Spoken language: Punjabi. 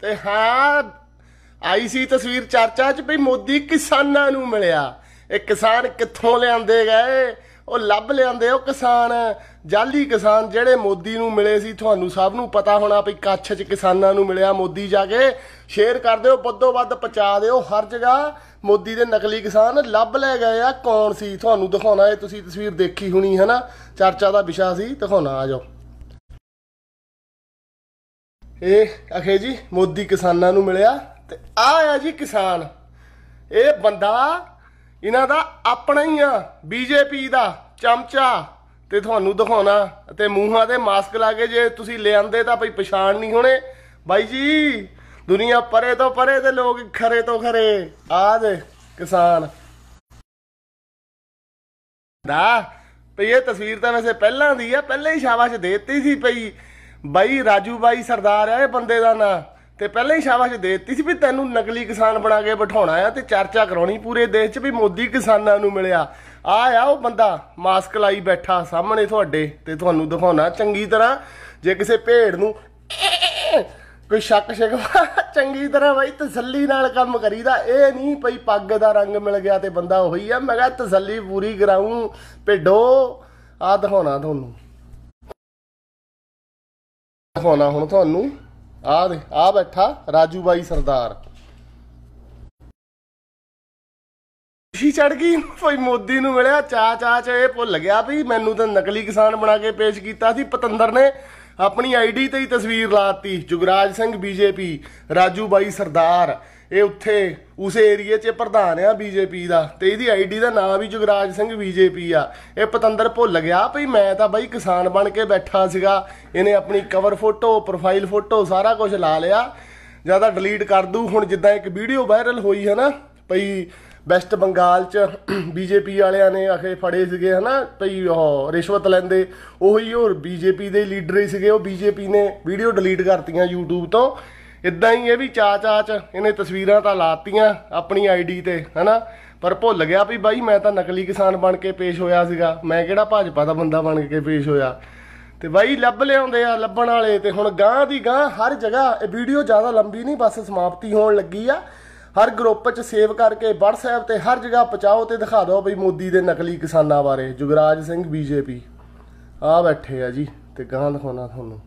ਤੇ ਹਾਂ, ਆਈ ਸੀ ਤਸਵੀਰ ਚਰਚਾ 'ਚ ਵੀ ਮੋਦੀ ਕਿਸਾਨਾਂ ਨੂੰ ਮਿਲਿਆ। ਇਹ ਕਿਸਾਨ ਕਿੱਥੋਂ ਲਿਆਂਦੇ ਗਏ? ਉਹ ਲੱਭ ਲਿਆਂਦੇ ਉਹ ਕਿਸਾਨ। ਜਾਲੀ ਕਿਸਾਨ ਜਿਹੜੇ ਮੋਦੀ ਨੂੰ ਮਿਲੇ ਸੀ, ਤੁਹਾਨੂੰ ਸਭ ਨੂੰ ਪਤਾ ਹੋਣਾ ਵੀ ਕੱਛ 'ਚ ਕਿਸਾਨਾਂ ਨੂੰ ਮਿਲਿਆ ਮੋਦੀ ਜਾ ਕੇ। ਸ਼ੇਅਰ ਕਰ ਦਿਓ, ਵੱਧੋ ਵੱਧ ਪਹੁੰਚਾ ਦਿਓ ਹਰ ਜਗ੍ਹਾ। ਮੋਦੀ ਦੇ ਨਕਲੀ ਕਿਸਾਨ ਲੱਭ ਲੈ ਗਏ ਆ। ਕੌਣ ਸੀ? ਤੁਹਾਨੂੰ ਦਿਖਾਉਣਾ, ਇਹ ਤੁਸੀਂ ਤਸਵੀਰ ਦੇਖੀ ਹੋਣੀ ਹੈ ਨਾ। ਚਰਚਾ ਦਾ ਵਿਸ਼ਾ ਸੀ, ਦਿਖਾਉਣਾ ਆ ਜਾਓ। ਇਹ ਅਖੇ ਜੀ ਮੋਦੀ ਕਿਸਾਨਾਂ ਨੂੰ ਮਿਲਿਆ ਤੇ ਆ ਆ ਜੀ ਕਿਸਾਨ। ਇਹ ਬੰਦਾ ਇਹਨਾਂ ਦਾ ਆਪਣਾ ਹੀ ਆ, ਬੀਜੇਪੀ ਦਾ ਚਮਚਾ। ਤੇ ਤੁਹਾਨੂੰ ਦਿਖਾਉਣਾ ਤੇ ਮੂੰਹਾਂ ਤੇ ਮਾਸਕ ਲਾ ਕੇ ਜੇ ਤੁਸੀਂ ਲਿਆਂਦੇ ਤਾਂ ਭਈ ਪਛਾਣ ਨਹੀਂ ਹੋਣੇ। ਬਾਈ ਜੀ, ਦੁਨੀਆ ਪਰੇ ਤੋਂ ਪਰੇ ਤੇ ਲੋਕ ਖਰੇ ਤੋਂ ਖਰੇ। ਆ ਦੇ ਕਿਸਾਨ। ਦਾ, ਭਈ ਇਹ ਤਸਵੀਰ ਤਾਂ ਵੈਸੇ ਪਹਿਲਾਂ ਦੀ ਆ, ਪਹਿਲਾਂ ਹੀ ਸ਼ਾਬਾਸ਼ ਦੇ ਦਿੱਤੀ ਸੀ ਭਈ ਬਾਈ ਰਾਜੂ ਬਾਈ ਸਰਦਾਰ ਆ, ਇਹ ਬੰਦੇ ਦਾ ਨਾਂ। ਤੇ ਪਹਿਲਾਂ ਹੀ ਸ਼ਾਬਾਸ਼ ਦੇ ਦਿੱਤੀ ਸੀ ਵੀ ਤੈਨੂੰ ਨਕਲੀ ਕਿਸਾਨ ਬਣਾ ਕੇ ਬਿਠਾਉਣਾ ਆ ਤੇ ਚਰਚਾ ਕਰਾਉਣੀ ਪੂਰੇ ਦੇਸ਼ 'ਚ ਵੀ ਮੋਦੀ ਕਿਸਾਨਾਂ ਨੂੰ ਮਿਲਿਆ। ਆ ਆ ਉਹ ਬੰਦਾ, ਮਾਸਕ ਲਾਈ ਬੈਠਾ ਸਾਹਮਣੇ ਤੁਹਾਡੇ ਤੇ ਤੁਹਾਨੂੰ ਦਿਖਾਉਣਾ। ਚੰਗੀ ਤਰ੍ਹਾਂ ਜੇ ਕਿਸੇ ਭੇਡ ਨੂੰ ਕੋਈ ਸ਼ੱਕ ਸ਼ਿਕਵਾ ਚੰਗੀ ਤਰ੍ਹਾਂ ਬਾਈ ਤਸੱਲੀ ਨਾਲ ਕੰਮ ਕਰੀਦਾ। ਇਹ ਨਹੀਂ ਪਈ ਪੱਗ ਦਾ ਰੰਗ ਮਿਲ ਗਿਆ ਤੇ ਬੰਦਾ ਉਹੀ ਆ, ਮੈਂ ਕਿਹਾ ਤਸੱਲੀ ਪੂਰੀ ਕਰਾਉਂ ਭੇਡੋ, ਆ ਦਿਖਾਉਣਾ ਤੁਹਾਨੂੰ। ਦਿਖਾਉਣਾ ਹੁਣ ਤੁਹਾਨੂੰ। ਆ ਦੇ ਆ ਬੈਠਾ ਰਾਜੂ ਬਾਈ ਸਰਦਾਰ। ਖੁਸ਼ੀ ਚੜ ਗਈ। ਭਾਈ ਮੋਦੀ ਨੂੰ ਮਿਲਿਆ ਚਾ ਚਾ ਚ ਇਹ ਭੁੱਲ ਗਿਆ ਵੀ ਮੈਨੂੰ ਤਾਂ ਨਕਲੀ ਕਿਸਾਨ ਬਣਾ ਕੇ ਪੇਸ਼ ਕੀਤਾ ਸੀ। ਪਤੰਦਰ ਨੇ ਆਪਣੀ ਆਈਡੀ ਤੇ ਹੀ ਤਸਵੀਰ ਲਾਤੀ ਜੁਗਰਾਜ ਸਿੰਘ ਬੀਜੇਪੀ, ਰਾਜੂ ਬਾਈ ਸਰਦਾਰ। ਇਹ ਉੱਥੇ ਉਸੇ ਏਰੀਏ 'ਚ ਪ੍ਰਧਾਨ ਆ ਬੀਜੇਪੀ ਦਾ ਤੇ ਇਹਦੀ ਆਈਡੀ ਦਾ ਨਾਮ ਵੀ ਜੁਗਰਾਜ ਸਿੰਘ ਬੀਜੇਪੀ ਆ। ਇਹ ਪਤੰਦਰ ਭੁੱਲ ਗਿਆ ਭਈ ਮੈਂ ਤਾਂ ਬਾਈ ਕਿਸਾਨ ਬਣ ਕੇ ਬੈਠਾ ਸੀਗਾ। ਇਹਨੇ ਆਪਣੀ ਕਵਰ ਫੋਟੋ ਪ੍ਰੋਫਾਈਲ ਫੋਟੋ ਸਾਰਾ ਕੁਝ ਲਾ ਲਿਆ। ਜ਼ਿਆਦਾ ਡਿਲੀਟ ਕਰ ਦੂ ਹੁਣ ਜਿੱਦਾਂ ਇੱਕ ਵੀਡੀਓ ਵਾਇਰਲ ਹੋਈ ਹੈ ਨਾ ਭਈ ਵੈਸਟ ਬੰਗਾਲ ਚ ਬੀਜੇਪੀ ਵਾਲਿਆਂ ਨੇ ਆਖੇ ਫੜੇ ਸੀਗੇ ਹਨਾ ਭਈ ਉਹ ਰਿਸ਼ਵਤ ਲੈਂਦੇ। ਉਹੀ ਉਹ ਬੀਜੇਪੀ ਦੇ ਲੀਡਰ ਹੀ ਸੀਗੇ। ਉਹ ਬੀਜੇਪੀ ਨੇ ਵੀਡੀਓ ਡਿਲੀਟ ਕਰਤੀਆਂ YouTube ਤੋਂ। ਇਦਾਂ ਹੀ ਇਹ ਵੀ ਚਾ ਚਾ ਚ ਇਹਨੇ ਤਸਵੀਰਾਂ ਤਾਂ ਲਾਤੀਆਂ ਆਪਣੀ ਆਈਡੀ ਤੇ, ਹਨਾ? ਪਰ ਭੁੱਲ ਗਿਆ ਵੀ ਬਾਈ, ਮੈਂ ਤਾਂ ਨਕਲੀ ਕਿਸਾਨ ਬਣ ਕੇ ਪੇਸ਼ ਹੋਇਆ ਸੀਗਾ। ਮੈਂ ਕਿਹੜਾ ਭਾਜਪਾ ਦਾ ਬੰਦਾ ਬਣ ਕੇ ਪੇਸ਼ ਹੋਇਆ? ਤੇ ਬਾਈ, ਲੱਭ ਲਿਆਉਂਦੇ ਆ ਲੱਭਣ ਵਾਲੇ ਤੇ ਹੁਣ ਗਾਂ ਦੀ ਗਾਂ ਹਰ ਜਗ੍ਹਾ ਇਹ ਵੀਡੀਓ ਜ਼ਿਆਦਾ ਲੰਬੀ ਨਹੀਂ, ਬਸ ਸਮਾਪਤੀ ਹੋਣ ਲੱਗੀ ਆ। ਹਰ ਗਰੁੱਪ 'ਚ ਸੇਵ ਕਰਕੇ WhatsApp ਤੇ ਹਰ ਜਗ੍ਹਾ ਪਹੁੰਚਾਓ ਤੇ ਦਿਖਾ ਦਿਓ ਬਈ ਮੋਦੀ ਦੇ ਨਕਲੀ ਕਿਸਾਨਾਂ ਬਾਰੇ। ਜੁਗਰਾਜ ਸਿੰਘ, ਬੀਜੇਪੀ। ਆ ਬੈਠੇ ਆ ਜੀ ਤੇ ਗਾਂ ਦਿਖਾਉਣਾ ਤੁਹਾਨੂੰ।